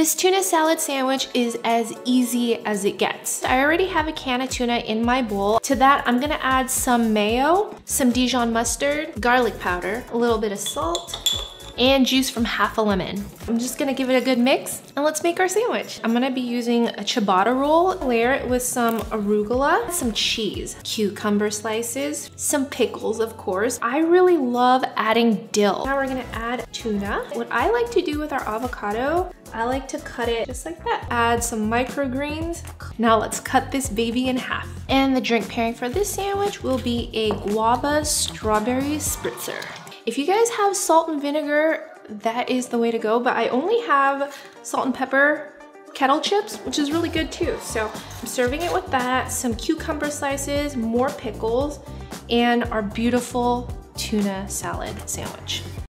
This tuna salad sandwich is as easy as it gets. I already have a can of tuna in my bowl. To that, I'm gonna add some mayo, some Dijon mustard, garlic powder, a little bit of salt, and juice from half a lemon. I'm just gonna give it a good mix and let's make our sandwich. I'm gonna be using a ciabatta roll, layer it with some arugula, some cheese, cucumber slices, some pickles, of course. I really love adding dill. Now we're gonna add tuna. What I like to do with our avocado, I like to cut it just like that. Add some microgreens. Now let's cut this baby in half. And the drink pairing for this sandwich will be a guava strawberry spritzer. If you guys have salt and vinegar, that is the way to go, but I only have salt and pepper kettle chips, which is really good too. So I'm serving it with that, some cucumber slices, more pickles, and our beautiful tuna salad sandwich.